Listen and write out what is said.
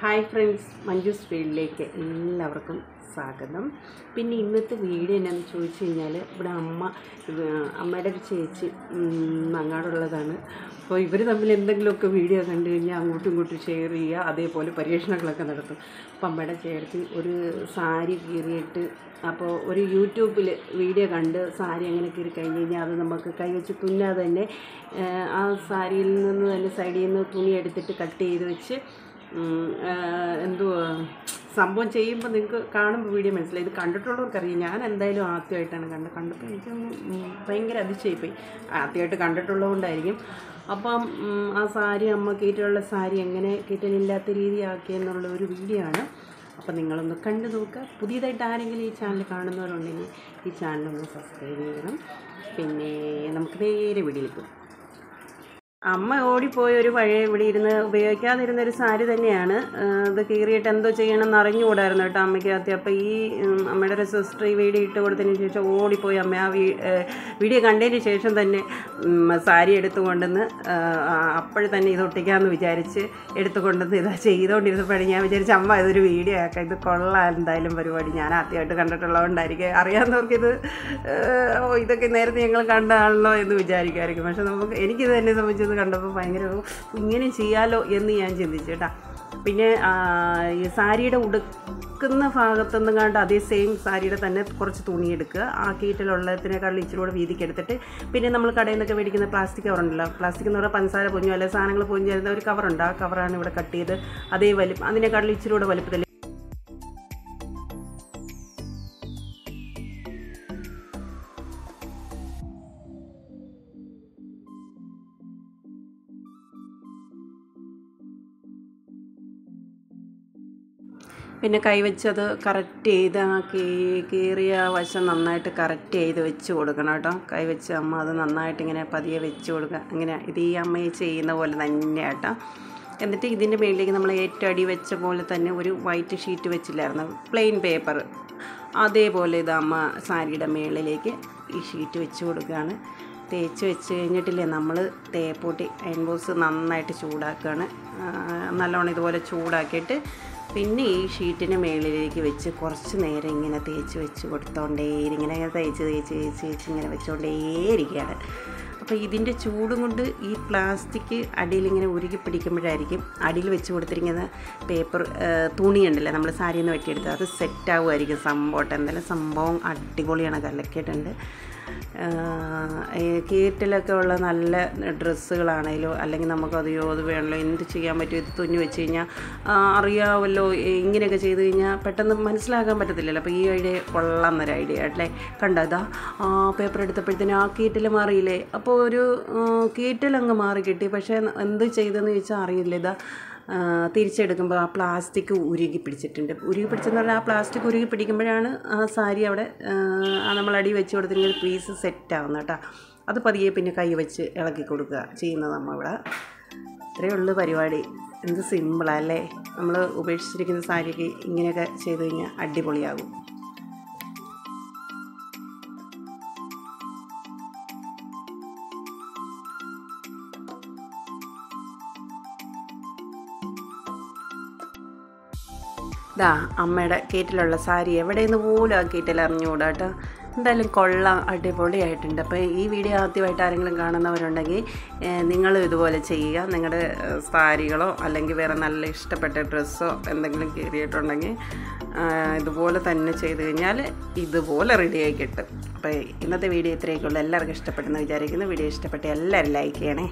Hi friends Manju's ഫീൽഡിലേക്ക് എല്ലാവർക്കും സ്വാഗതം. പിന്നെ ഇന്നത്തെ വീഡിയോ എന്നാന്ന് ചോദിച്ചു കഴിഞ്ഞാൽ ഇവിടെ അമ്മ അമ്മയുടെ ഒരു ചേച്ചി അങ്ങാടുള്ളതാണ്. അപ്പോൾ ഇവർ തമ്മിൽ എന്തെങ്കിലുമൊക്കെ വീഡിയോ കണ്ടു കഴിഞ്ഞാൽ അങ്ങോട്ടും ഇങ്ങോട്ടും ഷെയർ ചെയ്യുക അതേപോലെ പരീക്ഷണങ്ങളൊക്കെ നടത്തും. അപ്പം അമ്മയുടെ ചേർത്തി ഒരു സാരി കീറിയിട്ട് അപ്പോൾ ഒരു യൂട്യൂബിൽ വീഡിയോ കണ്ട് സാരി അങ്ങനെ കീറി കഴിഞ്ഞ് കഴിഞ്ഞാൽ അത് നമുക്ക് കൈവച്ച് തുന്നാതെ തന്നെ ആ, സാരിയിൽ നിന്ന് തന്നെ സൈഡിൽ നിന്ന് തുണി എടുത്തിട്ട് കട്ട് ചെയ്ത് വെച്ച് എന്തുവാ സംഭവം ചെയ്യുമ്പോൾ നിങ്ങൾക്ക് കാണുമ്പോൾ വീഡിയോ മനസ്സിലായി. ഇത് കണ്ടിട്ടുള്ളവർക്കറിയാം. ഞാൻ എന്തായാലും ആദ്യമായിട്ടാണ് കണ്ടത്. കണ്ടപ്പോൾ എനിക്കൊന്ന് ഭയങ്കര അതിശയിപ്പോയി. ആദ്യമായിട്ട് കണ്ടിട്ടുള്ളതുകൊണ്ടായിരിക്കും. അപ്പം ആ സാരി അമ്മ കീറ്റലുള്ള സാരി എങ്ങനെ കീറ്റലില്ലാത്ത രീതിയാക്കിയെന്നുള്ള ഒരു വീഡിയോ ആണ്. അപ്പം നിങ്ങളൊന്ന് കണ്ടു നോക്കുക പുതിയതായിട്ട് ആരെങ്കിലും ഈ ചാനൽ കാണുന്നവരുണ്ടെങ്കിൽ ഈ ചാനലൊന്ന് സബ്സ്ക്രൈബ് ചെയ്യണം. പിന്നെ നമുക്ക് നേരെ വീഡിയോയിൽ പോകും. അമ്മ ഓടിപ്പോയി ഒരു പഴയ ഇവിടെ ഇരുന്ന് ഉപയോഗിക്കാതിരുന്ന ഒരു സാരി തന്നെയാണ്. ഇത് കീറിയിട്ട് എന്തോ ചെയ്യണമെന്ന് അറിഞ്ഞുകൂടായിരുന്നു കേട്ടോ അമ്മയ്ക്ക് അത്യ അപ്പോൾ ഈ അമ്മയുടെ ഒരു സിസ്റ്റർ ഈ വീഡിയോ ഇട്ട് കൊടുത്തതിന് ശേഷം ഓടിപ്പോയി അമ്മ ആ വീഡിയോ കണ്ടതിന് ശേഷം തന്നെ സാരി എടുത്തു കൊണ്ടുവന്ന് അപ്പോഴ് തന്നെ ഇത് ഒട്ടിക്കാമെന്ന് വിചാരിച്ച് എടുത്തു കൊണ്ടുവന്ന് ഇതാ ചെയ്തുകൊണ്ടിരുന്നപ്പോഴാണ് ഞാൻ വിചാരിച്ച അമ്മ ഇതൊരു വീഡിയോ ആക്കാം. ഇത് കൊള്ളാം. എന്തായാലും പരിപാടി ഞാൻ ആദ്യമായിട്ട് കണ്ടിട്ടുള്ളതുകൊണ്ടായിരിക്കും. അറിയാവുന്നവർക്ക് ഇത് ഓ ഇതൊക്കെ നേരത്തെ ഞങ്ങൾ കണ്ടതാണല്ലോ എന്ന് വിചാരിക്കുമായിരിക്കും. പക്ഷെ നമുക്ക് എനിക്കിത് എന്നെ സംബന്ധിച്ചത് കണ്ടപ്പോൾ ഭയങ്കര ഇങ്ങനെ ചെയ്യാലോ എന്ന് ഞാൻ ചിന്തിച്ചു കേട്ടാ. പിന്നെ ഈ സാരിയുടെ ഉടുക്കുന്ന ഭാഗത്തൊന്നും കണ്ട് അതേ സെയിം സാരിയുടെ തന്നെ കുറച്ച് തുണി എടുക്കുക. ആ കീറ്റിലുള്ളതിനേക്കാൾ ഇച്ചിരി കൂടെ വീതിക്ക് എടുത്തിട്ട് പിന്നെ നമ്മൾ കടയിൽ നിന്നൊക്കെ മേടിക്കുന്ന പ്ലാസ്റ്റിക് കവറുണ്ടല്ലോ പ്ലാസ്റ്റിക് എന്ന് പറഞ്ഞാൽ പഞ്ചസാര പൊഞ്ഞു അല്ലെങ്കിൽ സാധനങ്ങൾ പൊഞ്ഞു തരുന്ന ഒരു കവറുണ്ട് ആ കവറാണ് ഇവിടെ കട്ട് ചെയ്ത് അതേ വലിപ്പം അതിനേക്കാളും ഇച്ചിരി കൂടെ വലുപ്പത്തിൽ പിന്നെ കൈവച്ചത് കറക്റ്റ് ചെയ്ത് ആ കീറിയ വശം നന്നായിട്ട് കറക്റ്റ് ചെയ്ത് വെച്ച് കൊടുക്കണം കേട്ടോ. കൈവച്ച് അമ്മ അത് നന്നായിട്ട് ഇങ്ങനെ പതിയെ വെച്ച് കൊടുക്കുക അങ്ങനെ ഇത് ഈ അമ്മയെ ചെയ്യുന്ന പോലെ തന്നെ കേട്ടോ. എന്നിട്ട് ഇതിന്റെ മേളിലേക്ക് നമ്മൾ ഏറ്റവും അടി വെച്ച പോലെ തന്നെ ഒരു വൈറ്റ് ഷീറ്റ് വെച്ചില്ലായിരുന്നു. പ്ലെയിൻ പേപ്പർ അതേപോലെ ഇത് അമ്മ സാരിയുടെ മേളിലേക്ക് ഈ ഷീറ്റ് വെച്ച് കൊടുക്കുകയാണ്. തേച്ച് വെച്ച് കഴിഞ്ഞിട്ടില്ലേ നമ്മൾ തേപ്പൂട്ടി അയൺ ബോക്സ് നന്നായിട്ട് ചൂടാക്കുകയാണ്. നല്ലോണം ഇതുപോലെ ചൂടാക്കിയിട്ട് പിന്നെ ഈ ഷീറ്റിന് മേളിലേക്ക് വെച്ച് കുറച്ച് നേരം ഇങ്ങനെ തേച്ച് വെച്ച് കൊടുത്തോണ്ടേ ഇങ്ങനെ തേച്ച് തേച്ച് തേച്ച് തേച്ച് ഇങ്ങനെ വെച്ചുകൊണ്ടേയിരിക്കുകയാണ് അപ്പോൾ ഇതിന്റെ ചൂടും കൊണ്ട് ഈ പ്ലാസ്റ്റിക് അടിയിൽ ഇങ്ങനെ ഉരുകി പിടിക്കുമ്പോഴായിരിക്കും അടിയിൽ വെച്ച് കൊടുത്തിരിക്കുന്ന പേപ്പർ തുണി ഉണ്ടല്ലേ നമ്മൾ സാരിയിൽ നിന്ന് വെട്ടിയെടുത്ത് അത് സെറ്റ് ആവുമായിരിക്കും. സംഭവം എന്തായാലും സംഭവം അടിപൊളിയാണ്. കലക്കിയിട്ടുണ്ട് കീറ്റിലൊക്കെ ഉള്ള നല്ല ഡ്രസ്സുകളാണേലോ അല്ലെങ്കിൽ നമുക്ക് അതെയോ അത് വേണമല്ലോ എന്ത് ചെയ്യാൻ പറ്റും ഇത് തുന്നി വെച്ച് കഴിഞ്ഞാൽ അറിയാമല്ലോ ഇങ്ങനെയൊക്കെ ചെയ്ത് കഴിഞ്ഞാൽ പെട്ടെന്ന് മനസ്സിലാക്കാൻ പറ്റത്തില്ലല്ലോ. അപ്പോൾ ഈ ഐഡിയ കൊള്ളാമെന്നൊരു ഐഡിയ അല്ലേ? കണ്ടോ ആ പേപ്പർ എടുത്തപ്പോഴത്തേനും ആ കീറ്റിൽ മാറിയില്ലേ? അപ്പോൾ ഒരു കീറ്റിലങ്ങ് മാറി കിട്ടി. പക്ഷേ എന്ത് ചെയ്തെന്ന് ചോദിച്ചാൽ അറിയില്ല. ഇതാ തിരിച്ചെടുക്കുമ്പോൾ ആ പ്ലാസ്റ്റിക് ഉരുകി പിടിച്ചിട്ടുണ്ട്. ഉരുകി പിടിച്ചെന്ന് പറഞ്ഞാൽ ആ പ്ലാസ്റ്റിക് ഉരുകി പിടിക്കുമ്പോഴാണ് ആ സാരി അവിടെ നമ്മൾ അടി വെച്ച് കൊടുത്തിരിക്കുന്ന പീസ് സെറ്റ് ആവുന്നത് കേട്ടോ. അത് പതിയെ പിന്നെ കൈ വെച്ച് ഇളക്കി കൊടുക്കുക ചെയ്യുന്നത് നമ്മൾ ഇവിടെ ഇത്രയേ ഉള്ളൂ പരിപാടി. എന്ത് സിമ്പിളല്ലേ നമ്മൾ ഉപേക്ഷിച്ചിരിക്കുന്ന സാരിക്ക് ഇങ്ങനെയൊക്കെ ചെയ്ത് കഴിഞ്ഞാൽ അടിപൊളിയാകും. ഇതാ അമ്മയുടെ കീറ്റിലുള്ള സാരി എവിടെയെന്ന് പോലും ആ കീറ്റിൽ അറിഞ്ഞുകൂടാ കേട്ടോ. എന്തായാലും കൊള്ളാം അടിപൊളിയായിട്ടുണ്ട്. അപ്പോൾ ഈ വീഡിയോ ആദ്യമായിട്ട് ആരെങ്കിലും കാണുന്നവരുണ്ടെങ്കിൽ നിങ്ങളും ഇതുപോലെ ചെയ്യുക. നിങ്ങളുടെ സാരികളോ അല്ലെങ്കിൽ വേറെ നല്ല ഇഷ്ടപ്പെട്ട ഡ്രസ്സോ എന്തെങ്കിലും കീറിയിട്ടുണ്ടെങ്കിൽ ഇതുപോലെ തന്നെ ചെയ്ത് കഴിഞ്ഞാൽ ഇതുപോലെ റെഡിയായി കിട്ടും. അപ്പോൾ ഇന്നത്തെ വീഡിയോ ഇത്രയൊക്കെയുള്ളൂ എല്ലാവർക്കും ഇഷ്ടപ്പെട്ടെന്ന് വിചാരിക്കുന്നു. വീഡിയോ ഇഷ്ടപ്പെട്ട് എല്ലാവരും ലൈക്ക് ചെയ്യണേ.